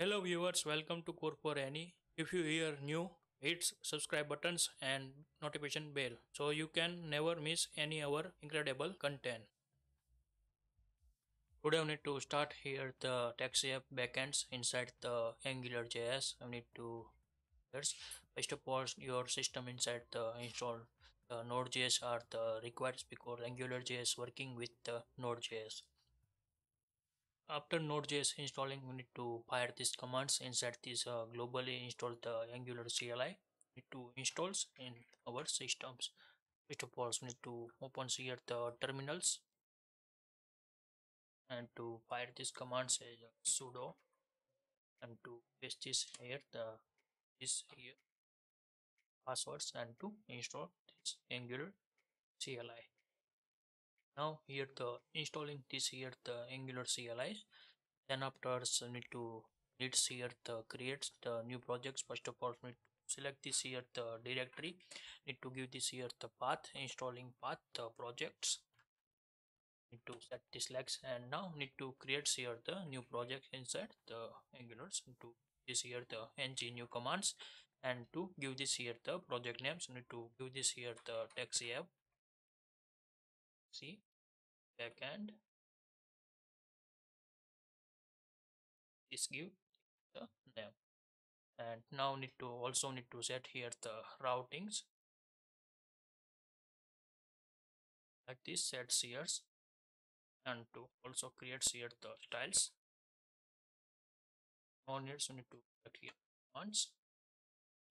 Hello viewers, welcome to Code for Any. If you hear new, hit subscribe buttons and notification bell so you can never miss any our incredible content. Today we need to start here the taxi app backends inside the Angular JS. We need to first first of all your system inside the install the Node.js are the required because Angular JS working with the Node.js after node.js installing we need to fire these commands inside this uh, globally install the angular cli need to installs in our systems. First of all we need to open here the terminals and to fire this commands as sudo and to paste this here the this here passwords and to install this angular cli now here the installing this here the angular CLI then after need to needs here the creates the new projects. First of all need to select this here the directory. Need to give this here the path installing path the projects. Need to set this legs and now need to create here the new project inside the angulars to this here the ng new commands and to give this here the project names. Need to give this here the taxi app. See backend is give the name. And now need to also need to set here the routings. Like this set here and to also create here the styles on here so need to select here once.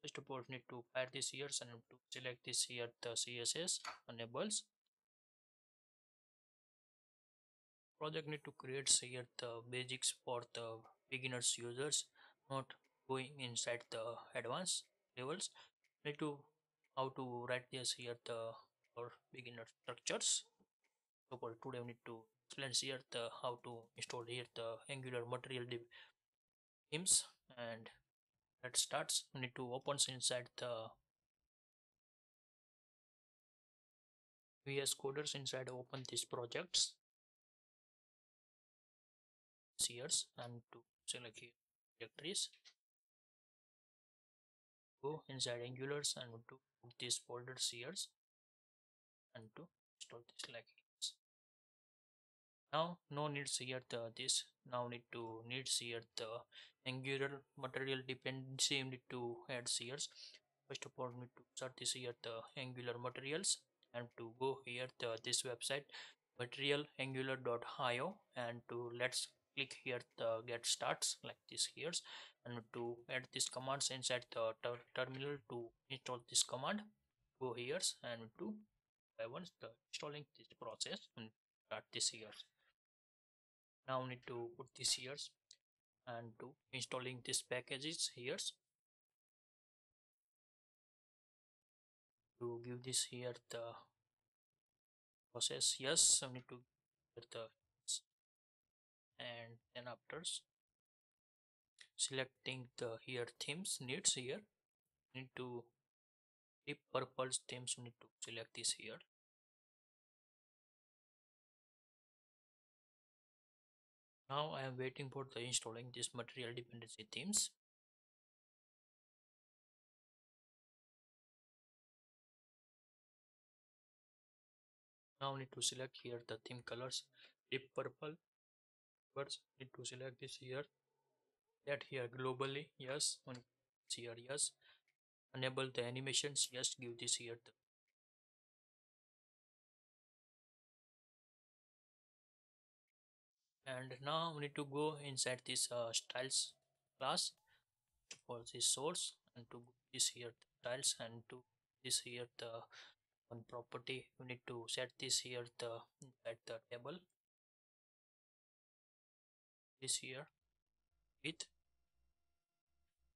First of all need to add this here and to select this here the css enables project need to create here the basics for the beginners users not going inside the advanced levels. Need to how to write this here the for beginner structures. So for today we need to explain here the how to install here the angular material themes and that starts. We need to open inside the VS coders inside open these projects years and to select here directories go inside angulars and to put this folder years and to install this like this now no needs here the this now need to needs here the angular material dependency need to add years first of all need to start this here the angular materials and to go here the this website material angular.io and to let's click here the get starts like this here and to add these commands inside the ter terminal to install this command go here and to once the installing this process and start this here. Now need to put this here and to installing this packages here. To give this here the process yes I need to get the and then after selecting the here themes needs here. Need to deep purple themes need to select this here. Now I am waiting for the installing this material dependency themes. Now need to select here the theme colors. Deep purple first need to select this here that here globally yes. On here yes. Enable the animations yes. Give this here and now we need to go inside this uh, styles class for this source and to this here styles and to this here the one property. We need to set this here the at the table this here with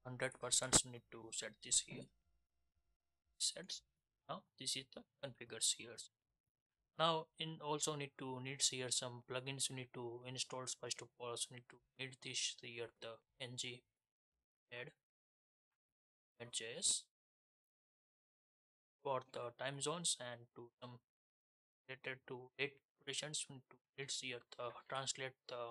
100 percent need to set this here sets. Now this is the configures here now in also need to needs here some plugins you need to install first of all so need to need this here the ng add js for the time zones and to some related to date operations need to needs here the translate the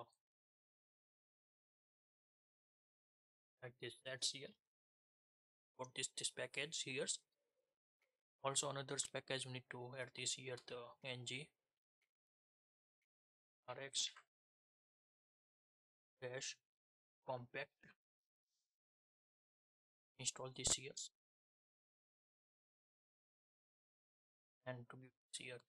like this that's here. Put this this package here. Also another package we need to add this here the ng rx dash compact. Install this here. And to be here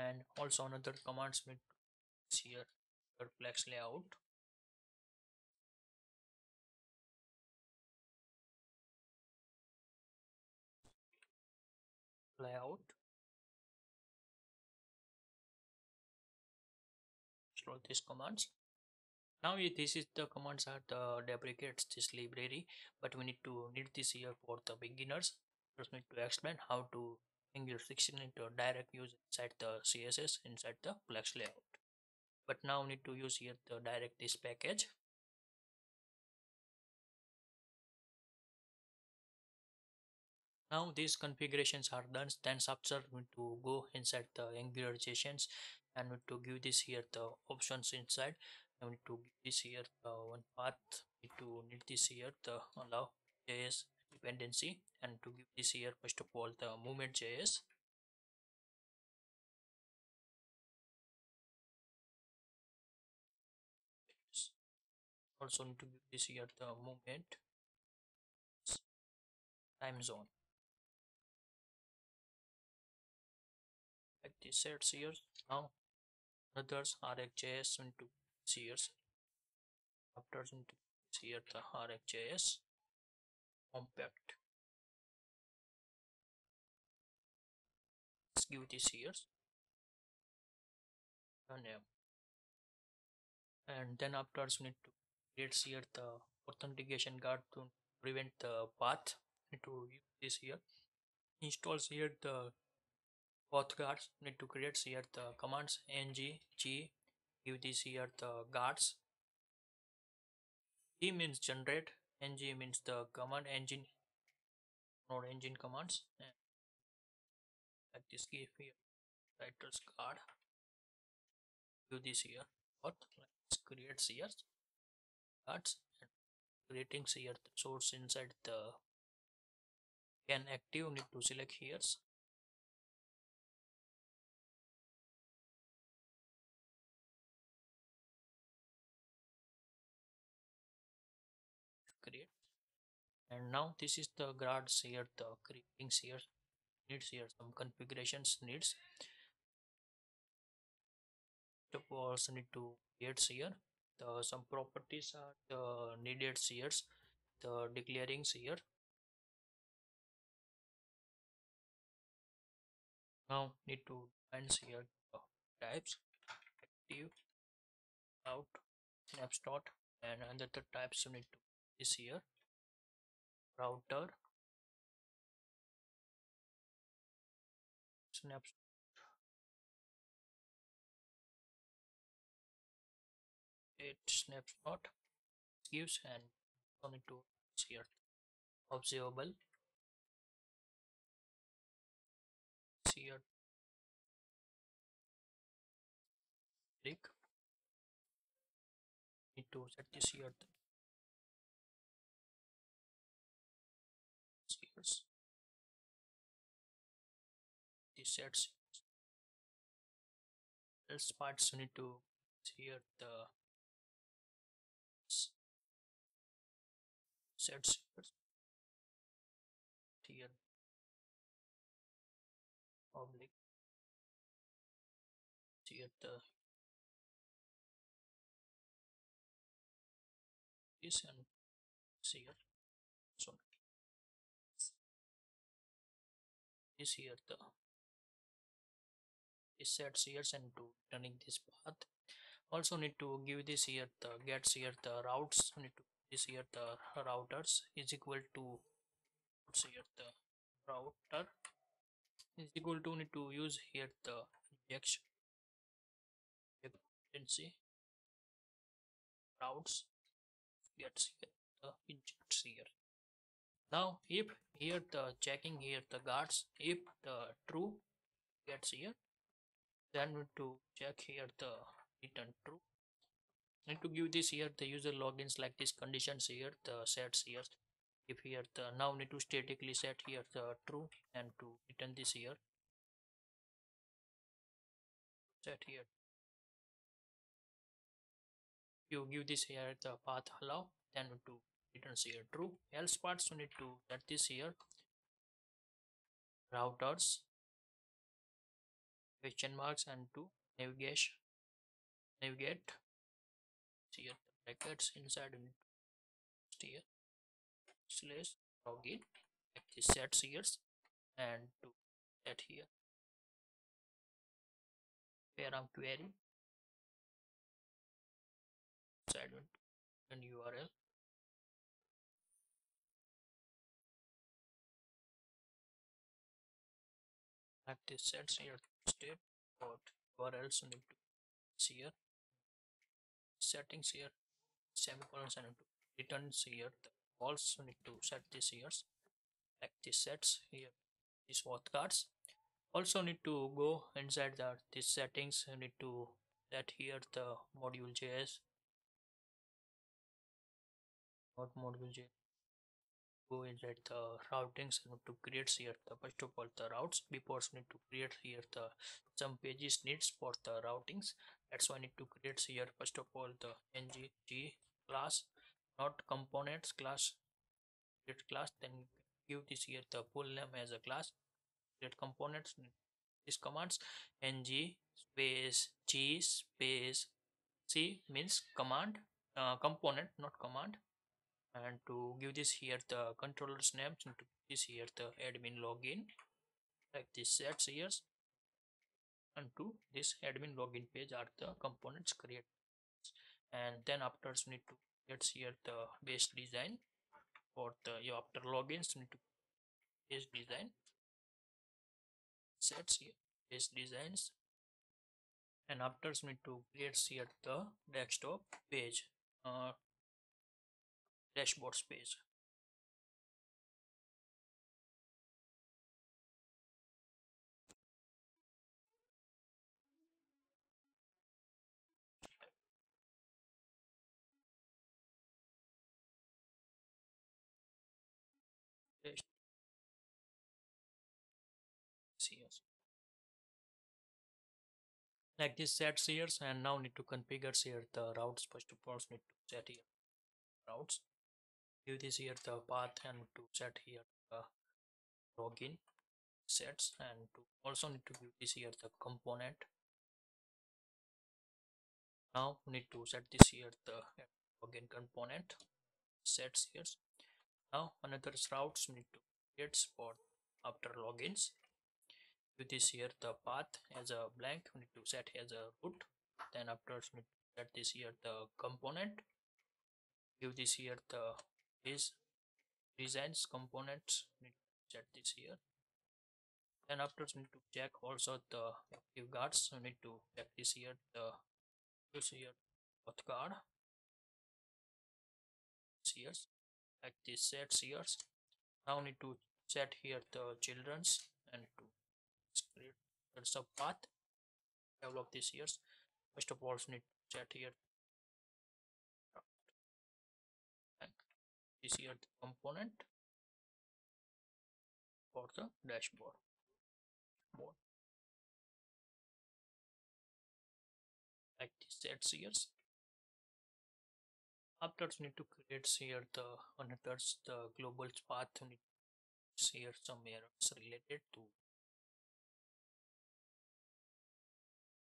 and also another commands with here flex layout. Layout. Slow these commands. Now this is the commands are the deprecates this library but we need to need this here for the beginners. First need to explain how to Angular 16 into direct use inside the css inside the flex layout. But now we need to use here the direct this package. Now these configurations are done. Then after we need to go inside the angular JSONs and we need to give this here the options inside. I need to give this here the one path. Need to need this here the allow js dependency and to give this here first of all the moment js also need to give this here the moment time zone. Like this sets here. Now others rxjs into here. After into here the rxjs compact. Let's give this here a name and then afterwards we need to create here the authentication guard to prevent the path. Need to use this here. Installs here the path guards. Need to create here the commands ng g give this here the guards. E means generate ng means the command engine node engine commands. And like this give here writers card. Do this here. What? Let's create here. Guards and creating here. The source inside the can active need to select here and now this is the grad here the creating here needs here some configurations needs. The also need to create here the some properties are the needed here the declaring here now need to find here types active out snapshot and another types you need to is here router. Snapshot it snapshot gives and on it to here observable. Here click. Need to set this here sets else parts you need to here the sets. Here public. Here the is and here so is here the is sets here and to turning this path. Also need to give this here the gets here the routes need to this here the routers is equal to here the router is equal to need to use here the injection dependency routes gets here the injects here. Now if here the checking here the guards if the true gets here then we to check here the return true. Need to give this here the user logins like this conditions here the sets here. If here the now need to statically set here the true and to return this here. Set here. You give this here the path allow then to returns here true. Else parts you need to set this here. Routers question marks and to navigation navigate here brackets inside and here slash login like this sets here and to set here. Param query side and url at this sets here state but urls need to here? Settings here semicolons and to returns here. Also need to set this here like this sets here these both cards. Also need to go inside the this settings you need to set here the module js not module js go inside the routings and to create here the first of all the routes. Before need to create here the some pages needs for the routings. That's why I need to create here first of all the ng class not components class. Create class then give this here the full name as a class. Create components these commands ng space g space c means command uh, component not command and to give this here the controller's name and to this here the admin login like this sets here. And to this admin login page are the components create and then after we need to get here the base design for the yeah, after logins we need to base design. Sets here base designs. And after we need to create here the desktop page. Uh, dashboard page Like this sets here and now need to configure here the routes first of all need to set here. Routes give this here the path and to set here the login sets and to also need to give this here the component. Now we need to set this here the login component sets here. Now another routes need to create for after logins. With this here the path as a blank we need to set as a root then after need to set this here the component. Give this here the is designs components need to set this here then after we need to check also the active guards. We need to check this here the use here auth guard. Here like this set here now need to set here the children's and to create the path develop this years. First of all need to set here this here the component for the dashboard. Board. Like this sets here after we need to create here the another the global path. We need to here some errors related to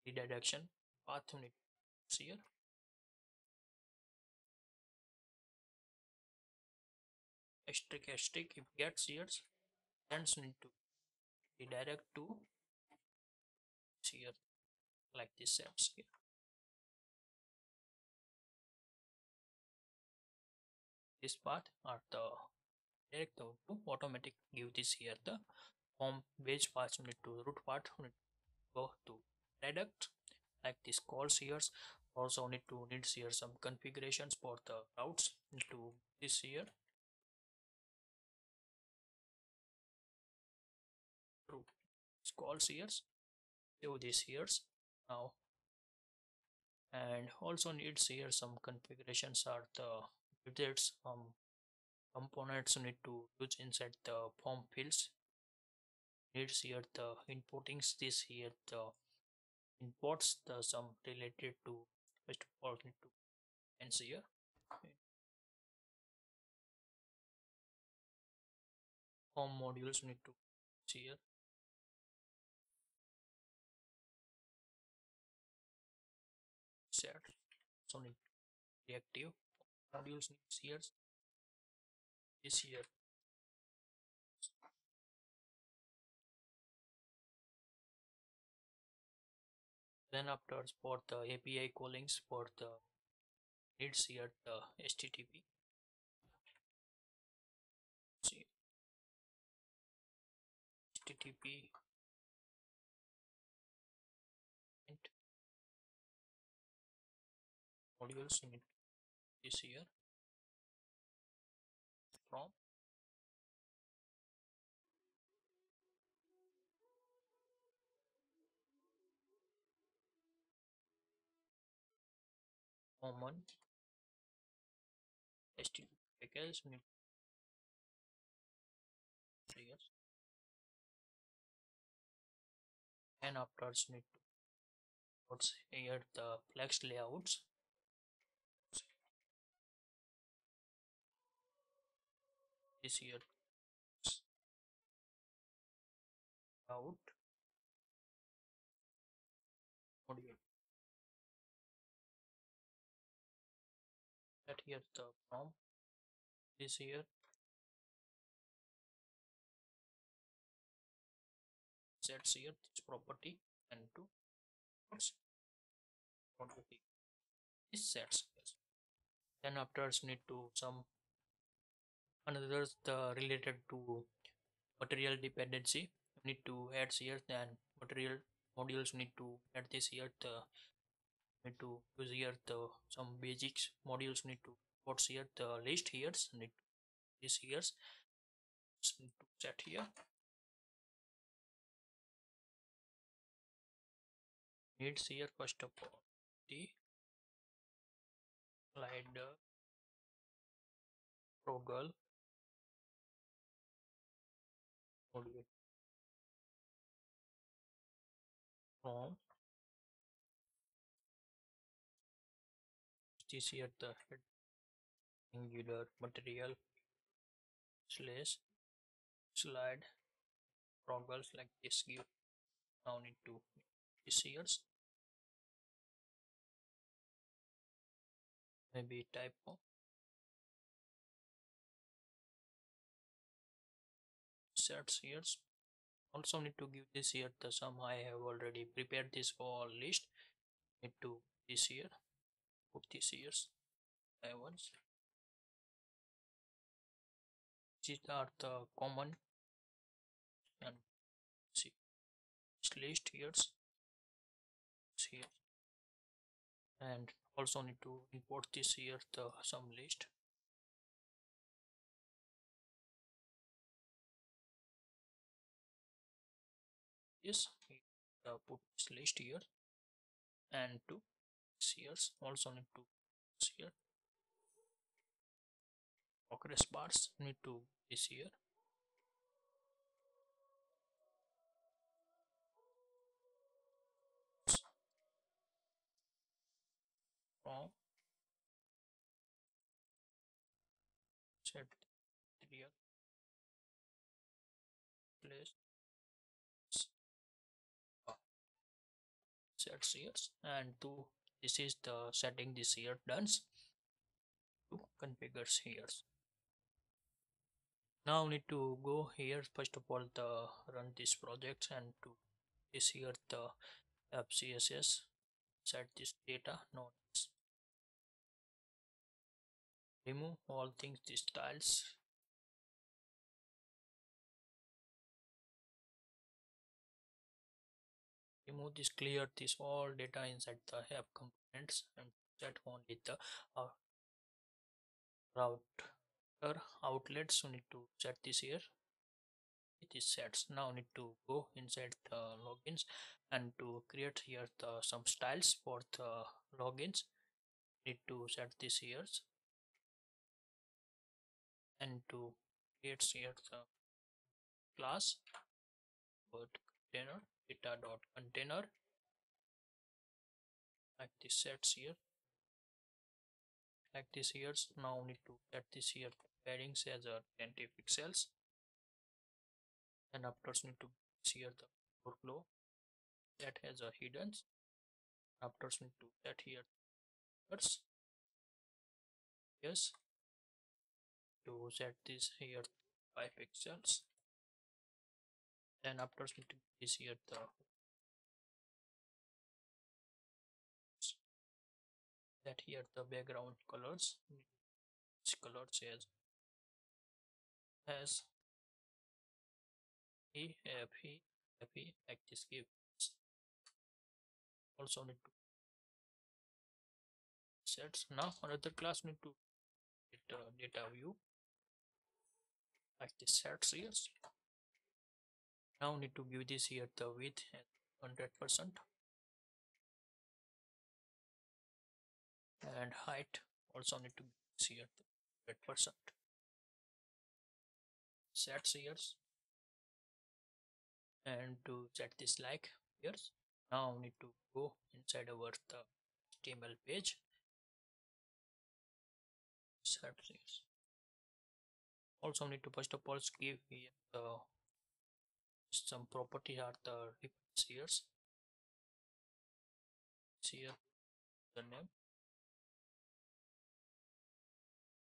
redirection path. We need to here asterisk asterisk if gets here then need to redirect to here like this steps here this path are the direct to automatic give this here the home page path need to root need to go to redirect like this calls here also need to need here some configurations for the routes to this here calls here save these here now. And also needs here some configurations are the widgets um components need to use inside the form fields. Needs here the importing this here the imports the some related to first of all need to ends here form modules need to see here so need reactive modules needs here is here then after for the API callings for the needs here the HTTP see. HTTP modules in this here from common HTTP package here and afterwards need to what's here? The flex layouts this here out. Module that here the from this here sets here this property and to this sets then afterwards need to some another is the uh, related to material dependency we need to add here then material modules we need to add this here the uh, we need to use here the uh, some basics modules we need to what's here the list here we need to this here need to set here. Needs here first of all. The slide uh, 48 from This at the head angular material slash slide progress like this give. Now need to HTCS maybe typo. Sets here also need to give this here the sum I have already prepared this for list. Need to this here put this I once these are the common and see this list here here and also need to import this here the some list this uh, put this list here. And to here also need to here progress bars need to this here from set here and to this is the setting this year done. To configures here. Now need to go here first of all the run this project and to this here the fcss set this data nodes remove all things these styles remove this clear this all data inside the app components and set only the uh, router outlets so need to set this here. It is sets. Now need to go inside the logins and to create here the some styles for the logins. Need to set this here and to create here the class but container data dot container like this sets here. Like this here now need to set this here paddings as a 20 pixels. And after need to here the overflow that has a hidden. After need to set here. First yes. To set this here 5 pixels then after to this here the that here the background colors this color says as F E F E like this gives also need to sets. Now another class need to get uh, data view. Like this sets here now need to give this here the width 100 percent. And height also need to see here 100 percent. Set here and to set this like here now need to go inside our the HTML page. Set here also need to first of all give here the some property are the here here the name.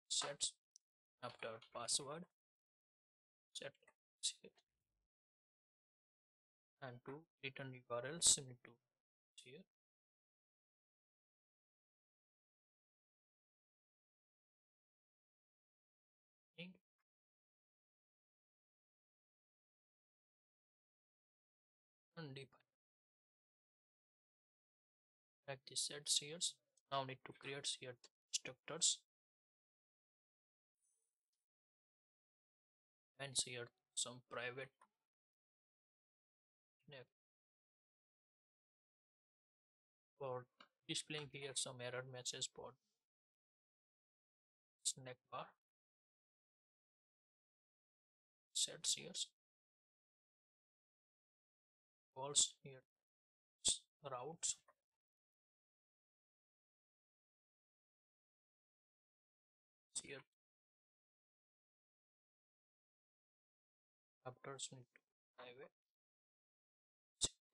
Sets after password. Set and to return urls need to here undefine like this set here now need to create here structures. And here some private. For displaying here some error message for snack bar. Sets here calls here. Routes here. After highway.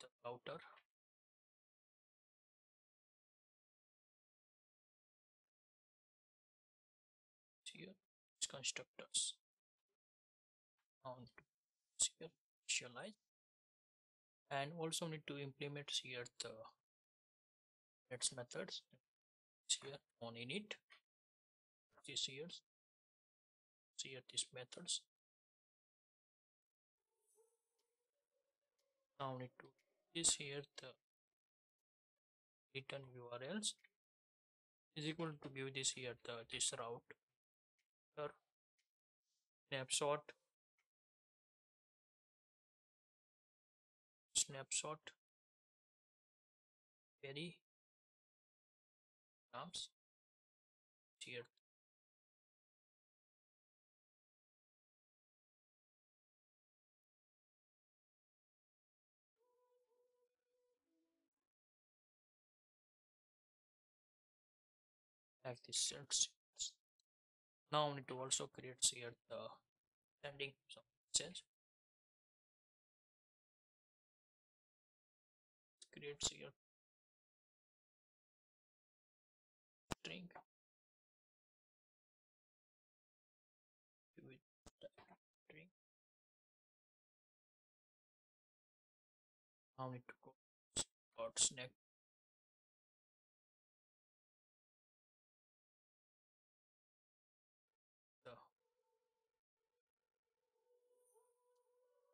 The router here. Constructors. On here. Initialize and also need to implement here the its methods here on init this here here these methods. Now need to this here the return urls is equal to give this here the this route here snapshot snapshot. Very comes here like this sets now we need to also create here the sending some message creates here string with string now need to go dot snack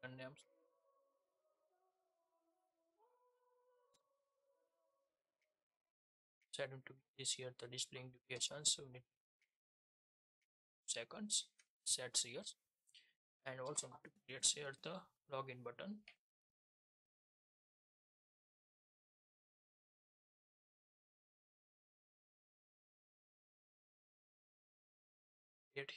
the set into this here the displaying duration so we need seconds sets here and also need to create here the login button. Create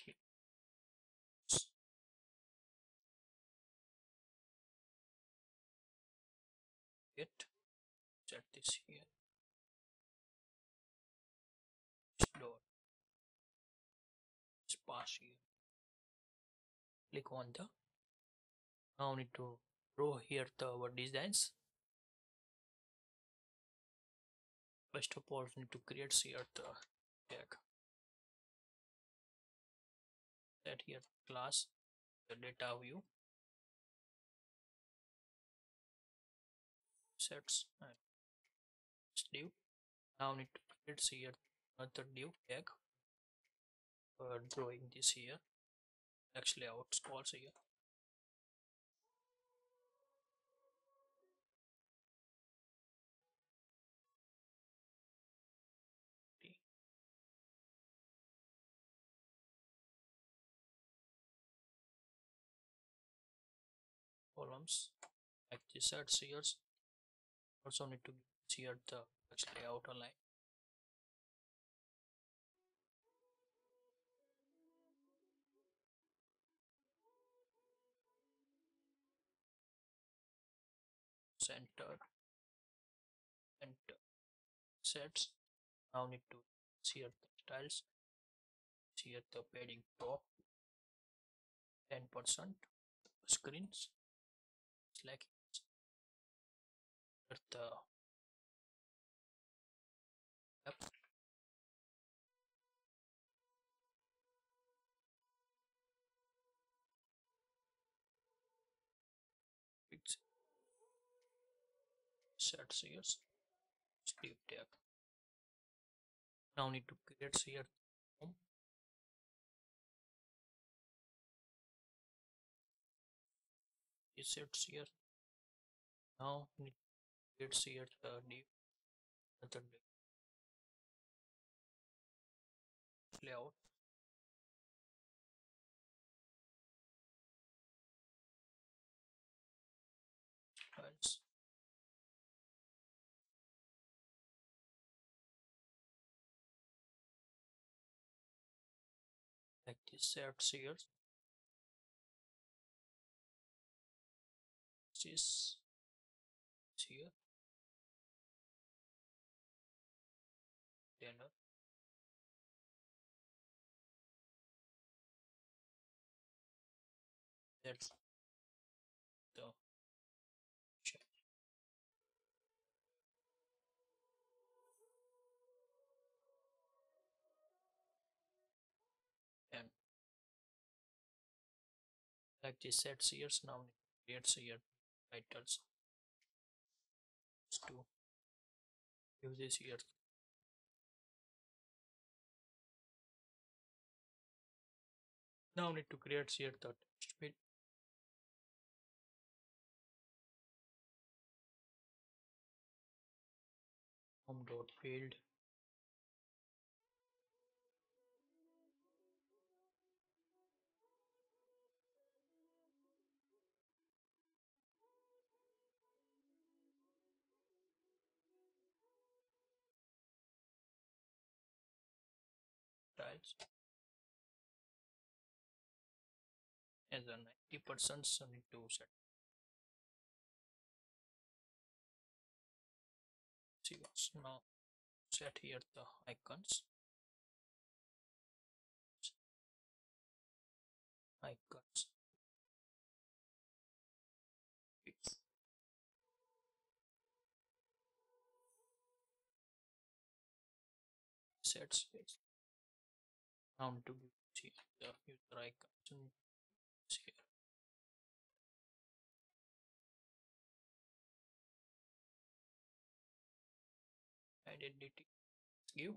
click on the now need to draw here the our designs. First of all need to create here the tag. Set here class the data view. Sets uh, and div. Now need to create here another div tag. For drawing this here actually out calls here columns like this sets here also need to here the actually outer line sets now need to see the styles see the padding top. 10 percent screens. Like the yep. set here sleep tag now need to create here. Home it sets here. Now need to create here the new method layout like this sets here this is here then uh, that's this sets here now creates here titles to use this here now need to create here the text field home dot field tiles as a 90 percent so need to set. See what's now set here the icons. Icons. Sets now to see the user icons here. Identity give.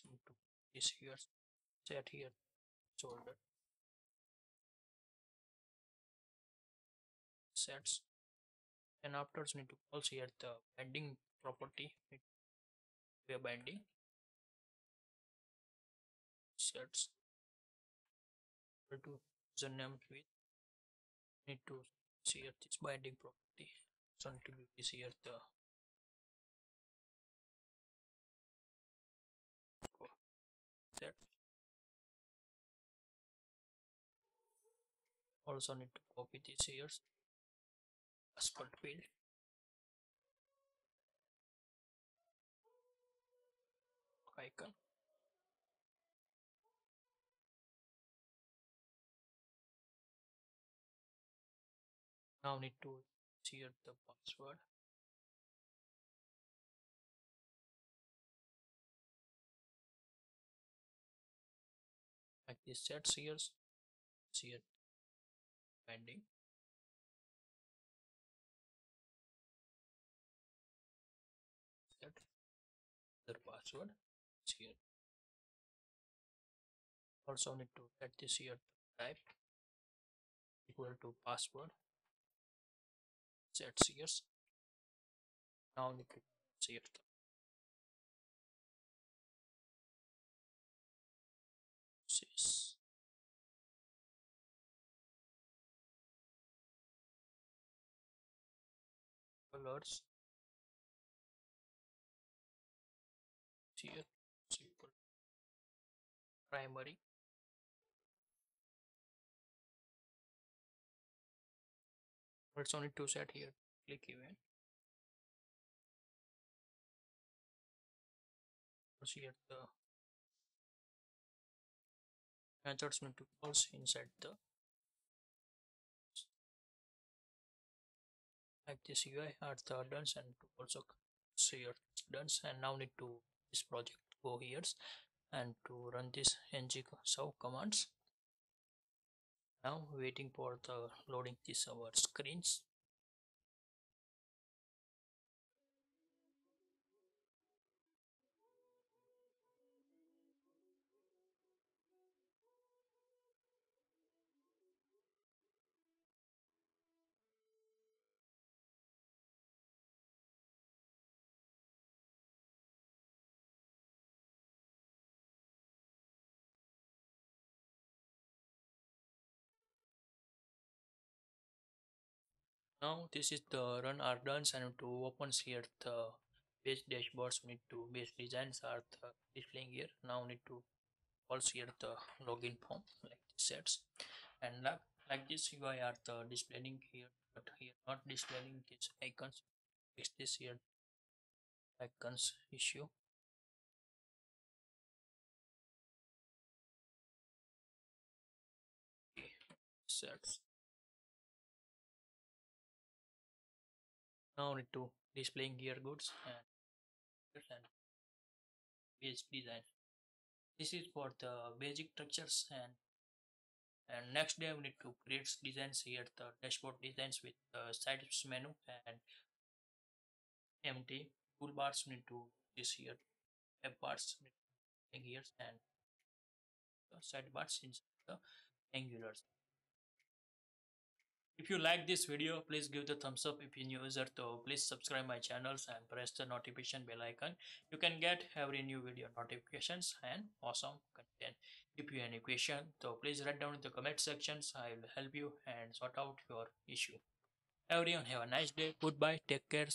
To this here. Set here. Shoulder sets and after we need to also here the binding property. We are binding sets equal to username with need to see here this binding property. So need to be here the set also need to copy this here field icon now need to share the password. Like this set here here pending also need to set this here type equal to password. Set here now need to set sys colors. Here simple it's only two set here. Click event. See here the methods need to pulse inside the like this UI are the done and also see your done and now need to this project go here and to run this ng serve commands now waiting for the loading this our screens now this is the run are done and to open here the page dashboards we need to base designs are the displaying here. Now need to also here the login form like this sets. And like, like this UI are the displaying here but here not displaying this icons. Fix this here icons issue. Sets now need to displaying gear goods and page design. This is for the basic structures and and next day we need to create designs here the dashboard designs with the sides menu and empty toolbars we need to this here web bars here and sidebars in the angulars if you like this video, please give the thumbs up. If you're new user, so please subscribe my channels and press the notification bell icon. You can get every new video notifications and awesome content. If you have any question, so please write down in the comment sections. I will help you and sort out your issue. Everyone have a nice day. Goodbye. Take care.